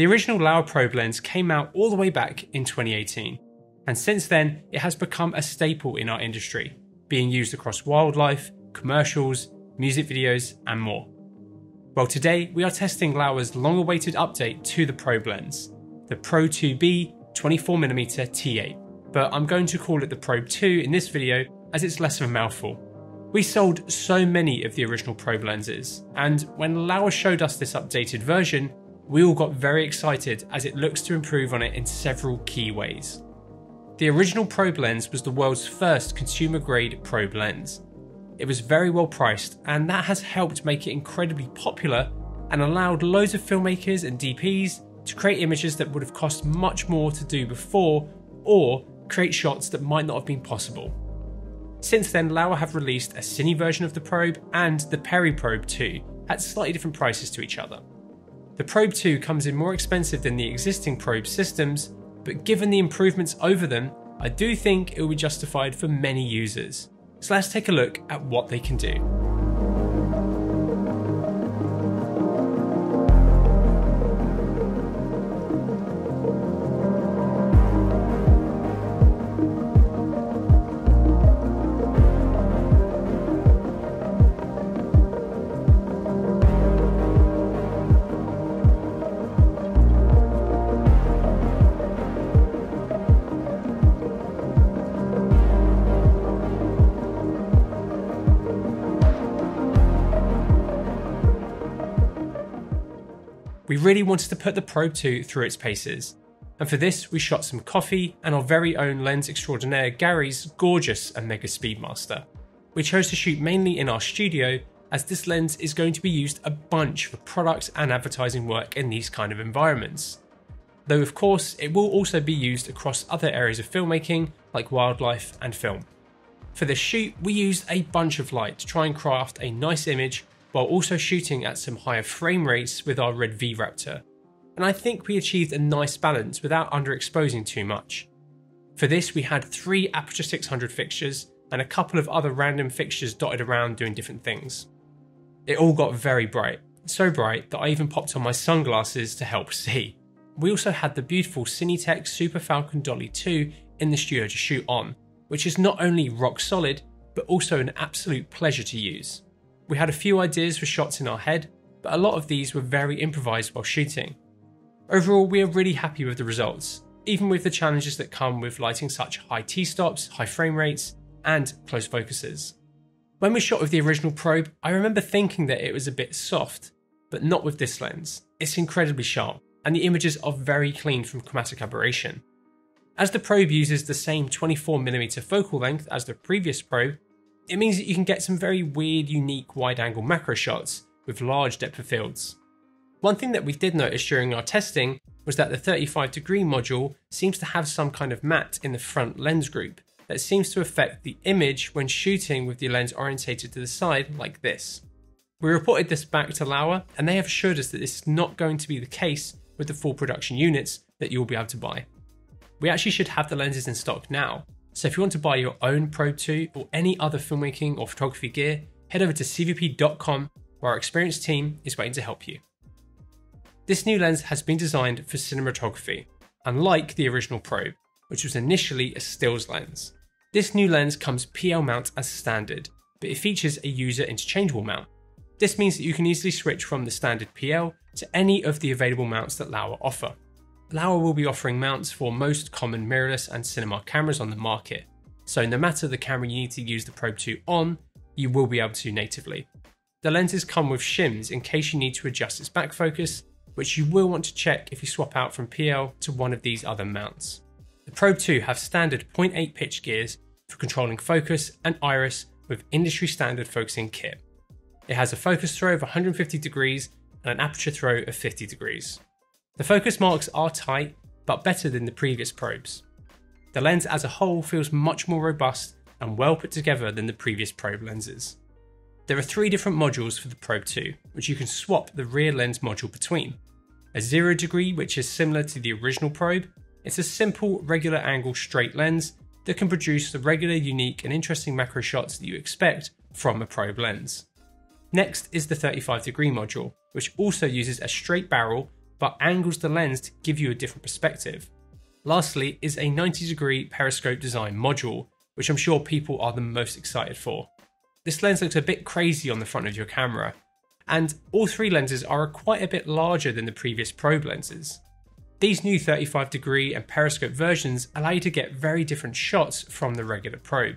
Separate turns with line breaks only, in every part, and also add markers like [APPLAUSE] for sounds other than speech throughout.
The original Laowa probe lens came out all the way back in 2018, and since then it has become a staple in our industry, being used across wildlife, commercials, music videos, and more. Well, today we are testing Laowa's long awaited update to the probe lens, the Pro2be 24mm T8, but I'm going to call it the Probe 2 in this video as it's less of a mouthful. We sold so many of the original probe lenses, and when Laowa showed us this updated version, we all got very excited as it looks to improve on it in several key ways. The original probe lens was the world's first consumer grade probe lens. It was very well priced, and that has helped make it incredibly popular and allowed loads of filmmakers and DPs to create images that would have cost much more to do before, or create shots that might not have been possible. Since then, Laowa have released a cine version of the probe and the Peri Probe 2 at slightly different prices to each other. The Probe 2 comes in more expensive than the existing probe systems, but given the improvements over them, I do think it will be justified for many users. So let's take a look at what they can do. We really wanted to put the Probe 2 through its paces, and for this we shot some coffee and our very own lens extraordinaire Gary's gorgeous Omega Speedmaster. We chose to shoot mainly in our studio as this lens is going to be used a bunch for product and advertising work in these kind of environments. Though of course it will also be used across other areas of filmmaking like wildlife and film. For this shoot we used a bunch of light to try and craft a nice image while also shooting at some higher frame rates with our Red V Raptor, and I think we achieved a nice balance without underexposing too much. For this we had three Aputure 600 fixtures and a couple of other random fixtures dotted around doing different things. It all got very bright, so bright that I even popped on my sunglasses to help [LAUGHS] see. We also had the beautiful Cinetech Super Falcon Dolly 2 in the studio to shoot on, which is not only rock solid, but also an absolute pleasure to use. We had a few ideas for shots in our head, but a lot of these were very improvised while shooting. Overall, we are really happy with the results, even with the challenges that come with lighting such high t-stops, high frame rates, and close focuses. When we shot with the original probe, I remember thinking that it was a bit soft, but not with this lens. It's incredibly sharp, and the images are very clean from chromatic aberration. As the probe uses the same 24mm focal length as the previous probe, it means that you can get some very weird, unique wide angle macro shots with large depth of fields. One thing that we did notice during our testing was that the 35 degree module seems to have some kind of matte in the front lens group that seems to affect the image when shooting with the lens orientated to the side like this. We reported this back to Laowa and they have assured us that this is not going to be the case with the full production units that you'll be able to buy. We actually should have the lenses in stock now, so if you want to buy your own Probe 2 or any other filmmaking or photography gear, head over to cvp.com where our experienced team is waiting to help you. This new lens has been designed for cinematography, unlike the original Probe, which was initially a stills lens. This new lens comes PL mount as standard, but it features a user interchangeable mount. This means that you can easily switch from the standard PL to any of the available mounts that Laowa offer. Laowa will be offering mounts for most common mirrorless and cinema cameras on the market, so no matter the camera you need to use the Probe 2 on, you will be able to natively. The lenses come with shims in case you need to adjust its back focus, which you will want to check if you swap out from PL to one of these other mounts. The Probe 2 have standard 0.8 pitch gears for controlling focus and iris with industry standard focusing kit. It has a focus throw of 150 degrees and an aperture throw of 50 degrees. The focus marks are tight, but better than the previous probes. The lens as a whole feels much more robust and well put together than the previous probe lenses. There are three different modules for the Probe 2, which you can swap the rear lens module between. A 0 degree, which is similar to the original probe, it's a simple regular angle straight lens that can produce the regular, unique, and interesting macro shots that you expect from a probe lens. Next is the 35 degree module, which also uses a straight barrel but angles the lens to give you a different perspective. Lastly is a 90 degree periscope design module, which I'm sure people are the most excited for. This lens looks a bit crazy on the front of your camera, and all three lenses are quite a bit larger than the previous probe lenses. These new 35 degree and periscope versions allow you to get very different shots from the regular probe.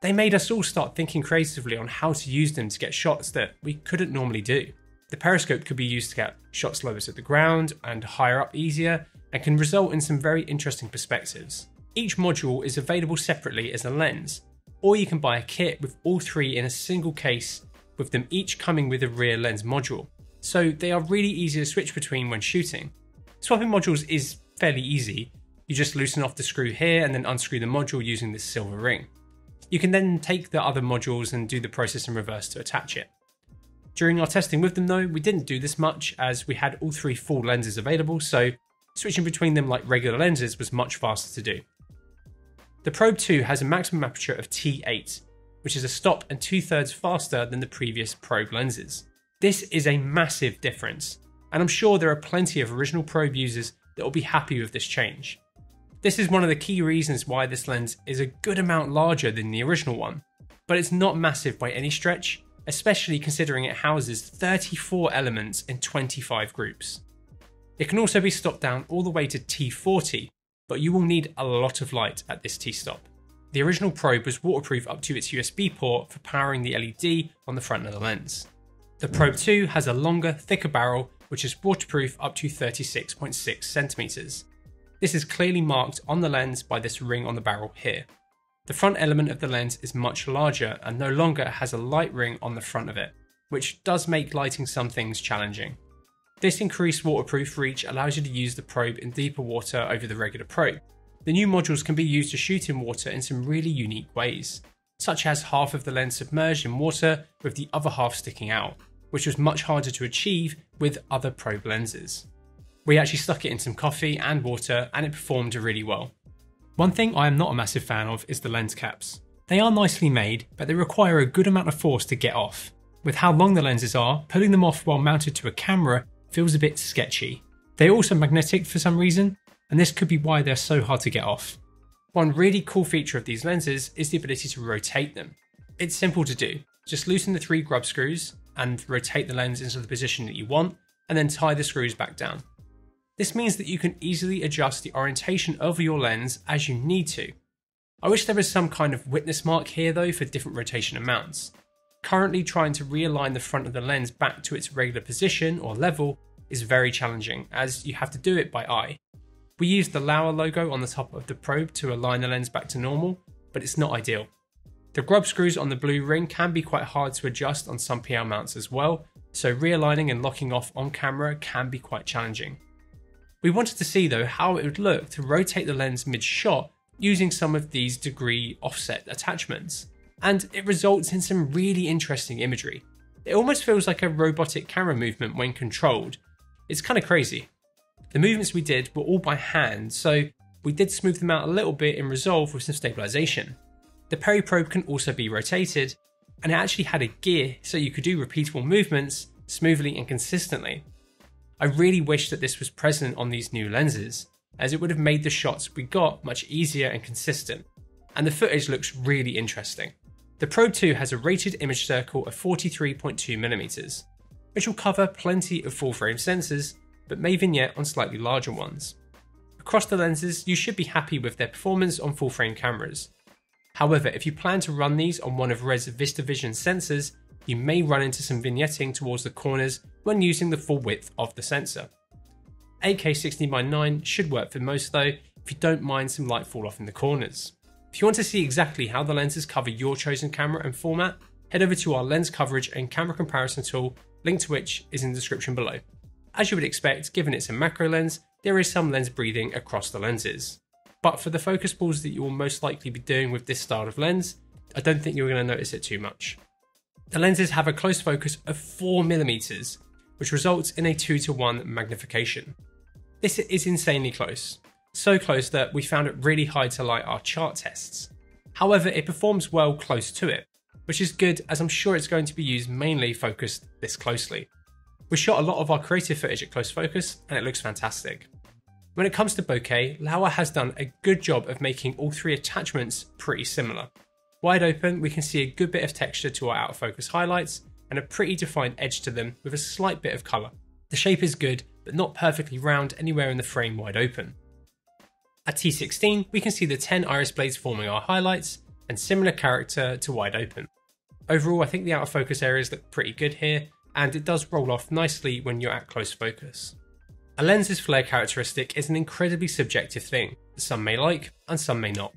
They made us all start thinking creatively on how to use them to get shots that we couldn't normally do. The periscope could be used to get shots lower to the ground and higher up easier, and can result in some very interesting perspectives. Each module is available separately as a lens, or you can buy a kit with all three in a single case, with them each coming with a rear lens module. So they are really easy to switch between when shooting. Swapping modules is fairly easy. You just loosen off the screw here and then unscrew the module using this silver ring. You can then take the other modules and do the process in reverse to attach it. During our testing with them though, we didn't do this much as we had all three full lenses available, so switching between them like regular lenses was much faster to do. The Probe 2 has a maximum aperture of t8, which is a stop and two thirds faster than the previous probe lenses. This is a massive difference, and I'm sure there are plenty of original probe users that will be happy with this change. This is one of the key reasons why this lens is a good amount larger than the original one, but it's not massive by any stretch, especially considering it houses 34 elements in 25 groups. It can also be stopped down all the way to T40, but you will need a lot of light at this T-stop. The original probe was waterproof up to its USB port for powering the LED on the front of the lens. The Probe 2 has a longer, thicker barrel which is waterproof up to 36.6 centimeters. This is clearly marked on the lens by this ring on the barrel here. The front element of the lens is much larger and no longer has a light ring on the front of it, which does make lighting some things challenging. This increased waterproof reach allows you to use the probe in deeper water over the regular probe. The new modules can be used to shoot in water in some really unique ways, such as half of the lens submerged in water with the other half sticking out, which was much harder to achieve with other probe lenses. We actually stuck it in some coffee and water and it performed really well. One thing I am not a massive fan of is the lens caps. They are nicely made, but they require a good amount of force to get off. With how long the lenses are, pulling them off while mounted to a camera feels a bit sketchy. They're also magnetic for some reason, and this could be why they're so hard to get off. One really cool feature of these lenses is the ability to rotate them. It's simple to do. Just loosen the three grub screws and rotate the lens into the position that you want, and then tie the screws back down. This means that you can easily adjust the orientation of your lens as you need to. I wish there was some kind of witness mark here though for different rotation amounts. Currently trying to realign the front of the lens back to its regular position or level is very challenging as you have to do it by eye. We used the Laowa logo on the top of the probe to align the lens back to normal, but it's not ideal. The grub screws on the blue ring can be quite hard to adjust on some PL mounts as well, so realigning and locking off on camera can be quite challenging. We wanted to see though how it would look to rotate the lens mid-shot using some of these degree offset attachments, and it results in some really interesting imagery. It almost feels like a robotic camera movement when controlled. It's kind of crazy. The movements we did were all by hand, so we did smooth them out a little bit in Resolve with some stabilization. The Peri probe can also be rotated, and it actually had a gear so you could do repeatable movements smoothly and consistently. I really wish that this was present on these new lenses, as it would have made the shots we got much easier and consistent, and the footage looks really interesting. The Probe 2 has a rated image circle of 43.2mm, which will cover plenty of full frame sensors, but may vignette on slightly larger ones. Across the lenses, you should be happy with their performance on full frame cameras. However, if you plan to run these on one of Red's VistaVision sensors, you may run into some vignetting towards the corners when using the full width of the sensor. 8K 16x9 should work for most though, if you don't mind some light fall off in the corners. If you want to see exactly how the lenses cover your chosen camera and format, head over to our lens coverage and camera comparison tool, link to which is in the description below. As you would expect, given it's a macro lens, there is some lens breathing across the lenses. But for the focus pulls that you will most likely be doing with this style of lens, I don't think you're going to notice it too much. The lenses have a close focus of 4mm, which results in a 2 to 1 magnification. This is insanely close, so close that we found it really hard to light our chart tests. However, it performs well close to it, which is good as I'm sure it's going to be used mainly focused this closely. We shot a lot of our creative footage at close focus and it looks fantastic. When it comes to bokeh, Laowa has done a good job of making all three attachments pretty similar. Wide open, we can see a good bit of texture to our out of focus highlights and a pretty defined edge to them with a slight bit of colour. The shape is good, but not perfectly round anywhere in the frame wide open. At T16, we can see the 10 iris blades forming our highlights and similar character to wide open. Overall, I think the out of focus areas look pretty good here, and it does roll off nicely when you're at close focus. A lens's flare characteristic is an incredibly subjective thing some may like and some may not.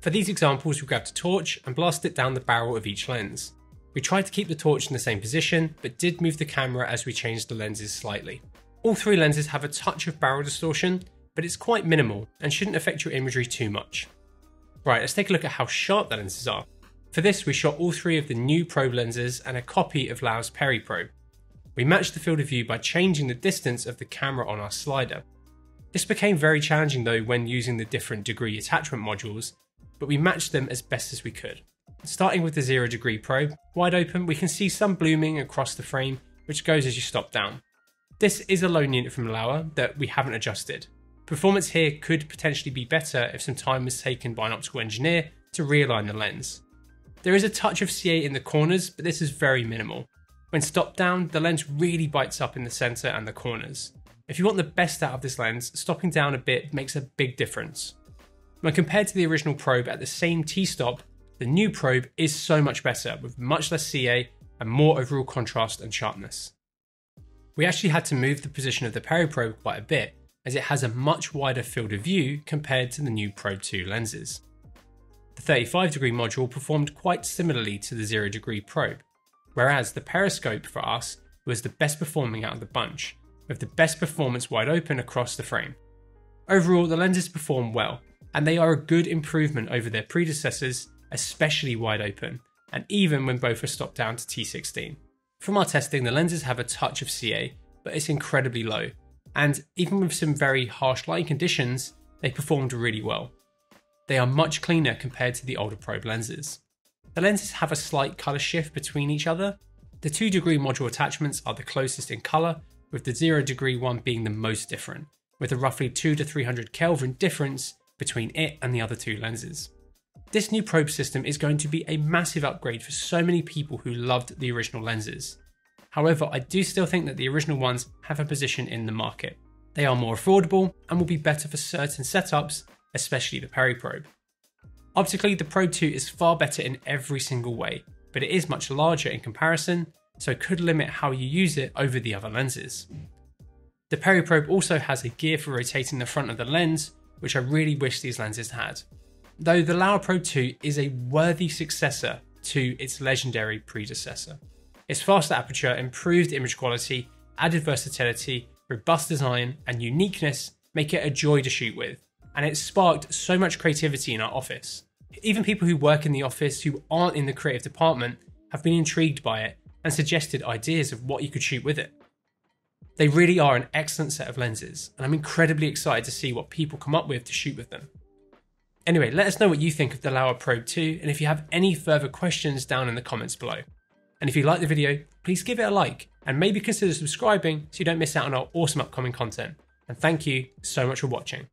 For these examples, we grabbed a torch and blasted it down the barrel of each lens. We tried to keep the torch in the same position, but did move the camera as we changed the lenses slightly. All three lenses have a touch of barrel distortion, but it's quite minimal and shouldn't affect your imagery too much. Right, let's take a look at how sharp the lenses are. For this, we shot all three of the new probe lenses and a copy of Laowa's Peri probe. We matched the field of view by changing the distance of the camera on our slider. This became very challenging though when using the different degree attachment modules, but we matched them as best as we could. Starting with the zero degree probe, wide open, we can see some blooming across the frame, which goes as you stop down. This is a loan unit from Laowa that we haven't adjusted. Performance here could potentially be better if some time was taken by an optical engineer to realign the lens. There is a touch of CA in the corners, but this is very minimal. When stopped down, the lens really bites up in the center and the corners. If you want the best out of this lens, stopping down a bit makes a big difference. When compared to the original probe at the same T-stop, the new probe is so much better with much less CA and more overall contrast and sharpness. We actually had to move the position of the Peri probe quite a bit as it has a much wider field of view compared to the new Probe 2 lenses. The 35 degree module performed quite similarly to the 0 degree probe, whereas the periscope for us was the best performing out of the bunch, with the best performance wide open across the frame. Overall, the lenses perform well, and they are a good improvement over their predecessors, especially wide open, and even when both are stopped down to T16. From our testing, the lenses have a touch of CA, but it's incredibly low, and even with some very harsh lighting conditions, they performed really well. They are much cleaner compared to the older probe lenses. The lenses have a slight colour shift between each other. The 2 degree module attachments are the closest in colour, with the 0 degree one being the most different, with a roughly 2 to 300 Kelvin difference between it and the other two lenses. This new probe system is going to be a massive upgrade for so many people who loved the original lenses. However, I do still think that the original ones have a position in the market. They are more affordable and will be better for certain setups especially the Peri probe. Optically, the Probe 2 is far better in every single way, but it is much larger in comparison, so it could limit how you use it over the other lenses. The Peri probe also has a gear for rotating the front of the lens, which I really wish these lenses had. Though the Laowa Pro 2 is a worthy successor to its legendary predecessor. Its faster aperture, improved image quality, added versatility, robust design, and uniqueness make it a joy to shoot with, and it sparked so much creativity in our office. Even people who work in the office who aren't in the creative department have been intrigued by it and suggested ideas of what you could shoot with it. They really are an excellent set of lenses, and I'm incredibly excited to see what people come up with to shoot with them. Anyway, let us know what you think of the Laowa Probe 2, and if you have any further questions down in the comments below. And if you like the video, please give it a like, and maybe consider subscribing so you don't miss out on our awesome upcoming content. And thank you so much for watching.